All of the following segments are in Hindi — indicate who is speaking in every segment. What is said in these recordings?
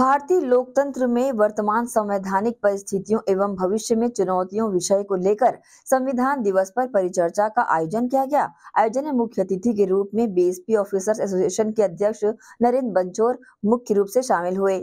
Speaker 1: भारतीय लोकतंत्र में वर्तमान संवैधानिक परिस्थितियों एवं भविष्य में चुनौतियों विषय को लेकर संविधान दिवस पर परिचर्चा का आयोजन किया गया। आयोजन में मुख्य अतिथि के रूप में बीएसपी ऑफिसर्स एसोसिएशन के अध्यक्ष नरेंद्र बंचोर मुख्य रूप से शामिल हुए।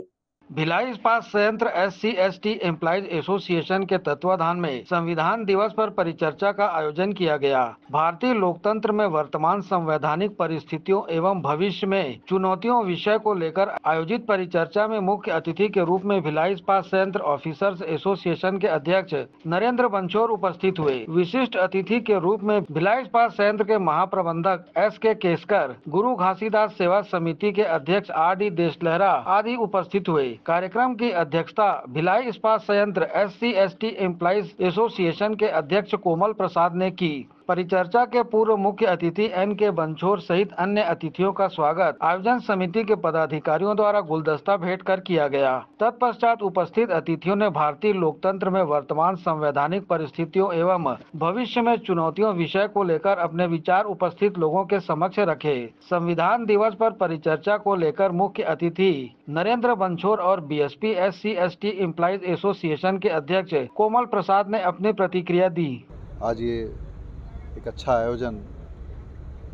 Speaker 2: भिलाई इस्पात संयंत्र S C S T employees association के तत्वाधान में संविधान दिवस पर परिचर्चा का आयोजन किया गया। भारतीय लोकतंत्र में वर्तमान संवैधानिक परिस्थितियों एवं भविष्य में चुनौतियों विषय को लेकर आयोजित परिचर्चा में मुख्य अतिथि के रूप में भिलाई इस्पात संयंत्र ऑफिसर्स एसोसिएशन के अध्यक्ष नरेंद्र बंचोर उपस्थित हुए। विशिष्ट अतिथि के रूप में भिलाई इस्पात संयंत्र के महाप्रबंधक एस के केसकर गुरु घासीदास सेवा समिति के अध्यक्ष आर डी देशलहरा आदि उपस्थित हुए। कार्यक्रम की अध्यक्षता भिलाई इस्पात संयंत्र S C S T employees association के अध्यक्ष कोमल प्रसाद ने की। परिचर्चा के पूर्व मुख्य अतिथि एन के बंछोर सहित अन्य अतिथियों का स्वागत। आयोजन समिति के पदाधिकारियों द्वारा गुलदस्ता भेंट कर किया गया। तत्पश्चात उपस्थित अतिथियों ने भारतीय लोकतंत्र में वर्तमान संवैधानिक परिस्थितियों एवं भविष्य में चुनौतियों विषय को लेकर अपने विचार उपस्थित लोगों के समक्ष रखे। संविधान दिवस पर परिचर्चा को लेकर मुख्य अतिथि नरेंद्र बंछोर और BSP S P, S C, S T employees association के अध्यक्ष कोमल प्रसाद ने अपनी प्रतिक्रिया दी।
Speaker 3: आज ये एक अच्छा आयोजन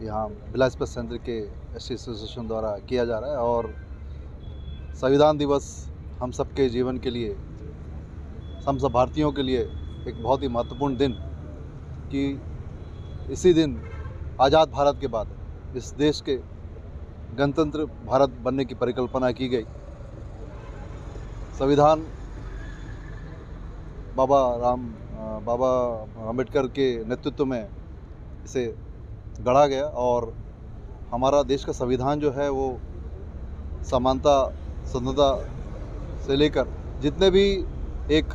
Speaker 3: यहाँ बिलासपुर सेंटर के एस एसोसिएशन द्वारा किया जा रहा है और संविधान दिवस हम सबके जीवन के लिए, हम सब भारतीयों के लिए एक बहुत ही महत्वपूर्ण दिन कि इसी दिन आज़ाद भारत के बाद इस देश के गणतंत्र भारत बनने की परिकल्पना की गई। संविधान बाबा राम, बाबा अंबेडकर के नेतृत्व में इसे गढ़ा गया और हमारा देश का संविधान जो है वो समानता, स्वतंत्रता से लेकर जितने भी एक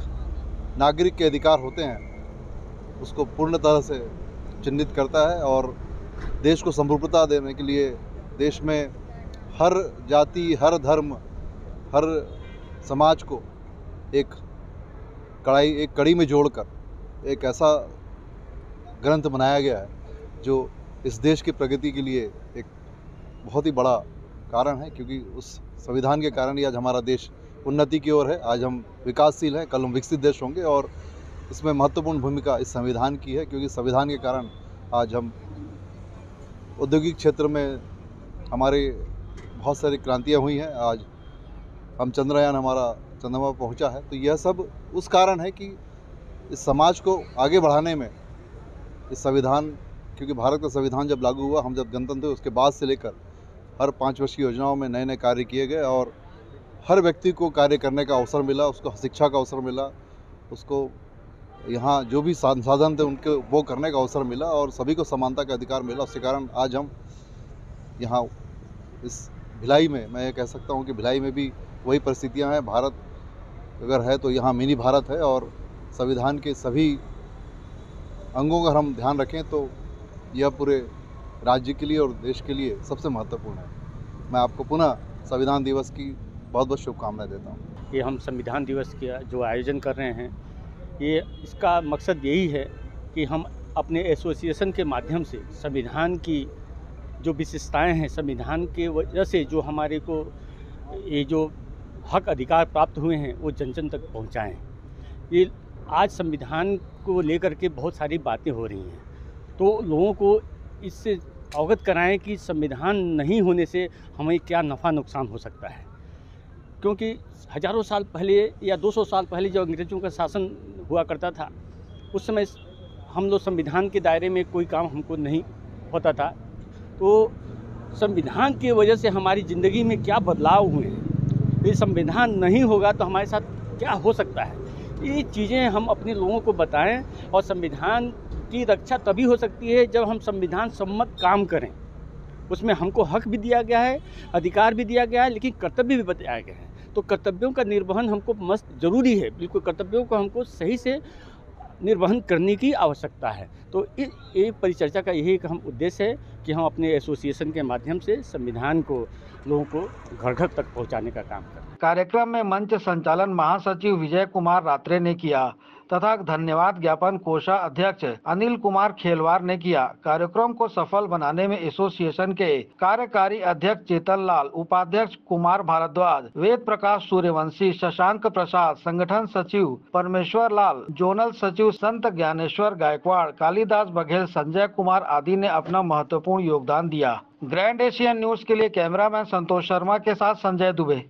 Speaker 3: नागरिक के अधिकार होते हैं, उसको पूर्ण तरह से चिन्हित करता है और देश को समरूपता देने के लिए देश में हर जाति, हर धर्म, हर समाज को एक कड़ाई, एक कड़ी में जोड़कर एक ऐसा ग्रंथ बनाया गया है। जो इस देश की प्रगति के लिए एक बहुत ही बड़ा कारण है, क्योंकि उस संविधान के कारण ही आज हमारा देश उन्नति की ओर है। आज हम विकासशील हैं, कल हम विकसित देश होंगे और इसमें महत्वपूर्ण भूमिका इस संविधान की है, क्योंकि संविधान के कारण आज हम औद्योगिक क्षेत्र में हमारे बहुत सारी क्रांतियाँ हुई हैं। आज हम चंद्रयान हमारा चंद्रमा पहुँचा है। तो यह सब उस कारण है कि इस समाज को आगे बढ़ाने में इस संविधान क्योंकि भारत का संविधान जब लागू हुआ, हम जब गणतंत्र उसके बाद से लेकर हर पाँच वर्ष की योजनाओं में नए नए कार्य किए गए और हर व्यक्ति को कार्य करने का अवसर मिला, उसको शिक्षा का अवसर मिला, उसको यहाँ जो भी संसाधन थे, उनके, वो करने का अवसर मिला और सभी को समानता का अधिकार मिला। उसके कारण आज हम यहाँ इस भिलाई में, मैं ये कह सकता हूँ कि भिलाई में भी वही परिस्थितियाँ हैं। भारत अगर है तो यहाँ मिनी भारत है और संविधान के सभी अंगों का हम ध्यान रखें तो यह पूरे राज्य के लिए और देश के लिए सबसे महत्वपूर्ण है। मैं आपको पुनः संविधान दिवस की बहुत बहुत शुभकामनाएँ देता हूँ।
Speaker 4: ये हम संविधान दिवस का जो आयोजन कर रहे हैं, ये इसका मकसद यही है कि हम अपने एसोसिएशन के माध्यम से संविधान की जो विशेषताएँ हैं, संविधान के वजह से जो हमारे को ये जो हक अधिकार प्राप्त हुए हैं, वो जन जन तक पहुँचाएँ। ये आज संविधान को लेकर के बहुत सारी बातें हो रही हैं। तो लोगों को इससे अवगत कराएँ कि संविधान नहीं होने से हमें क्या नफ़ा नुकसान हो सकता है। क्योंकि हज़ारों साल पहले या 200 साल पहले जब अंग्रेज़ों का शासन हुआ करता था, उस समय हम लोग संविधान के दायरे में कोई काम हमको नहीं होता था। तो संविधान की वजह से हमारी ज़िंदगी में क्या बदलाव हुए? हैं ये संविधान नहीं होगा तो हमारे साथ क्या हो सकता है? ये चीज़ें हम अपने लोगों को बताएँ और संविधान की रक्षा तभी हो सकती है जब हम संविधान सम्मत काम करें। उसमें हमको हक भी दिया गया है, अधिकार भी दिया गया है, लेकिन कर्तव्य भी बताया गया है। तो कर्तव्यों का निर्वहन हमको मस्त ज़रूरी है, बिल्कुल कर्तव्यों को हमको सही से निर्वहन करने की आवश्यकता है। तो ये परिचर्चा का यही एक हम उद्देश्य है कि हम अपने एसोसिएशन के माध्यम से संविधान को, लोगों को घर घर तक पहुँचाने का काम करें।
Speaker 2: कार्यक्रम में मंच संचालन महासचिव विजय कुमार रात्रे ने किया। तथा धन्यवाद ज्ञापन कोषा अध्यक्ष अनिल कुमार खेलवार ने किया। कार्यक्रम को सफल बनाने में एसोसिएशन के कार्यकारी अध्यक्ष चेतन लाल उपाध्यक्ष कुमार भारद्वाज, वेद प्रकाश सूर्यवंशी, शशांक प्रसाद, संगठन सचिव परमेश्वर लाल जोनल सचिव संत ज्ञानेश्वर गायकवाड़, कालीदास बघेल, संजय कुमार आदि ने अपना महत्वपूर्ण योगदान दिया। ग्रैंड एशियन न्यूज़ के लिए कैमरामैन संतोष शर्मा के साथ संजय दुबे।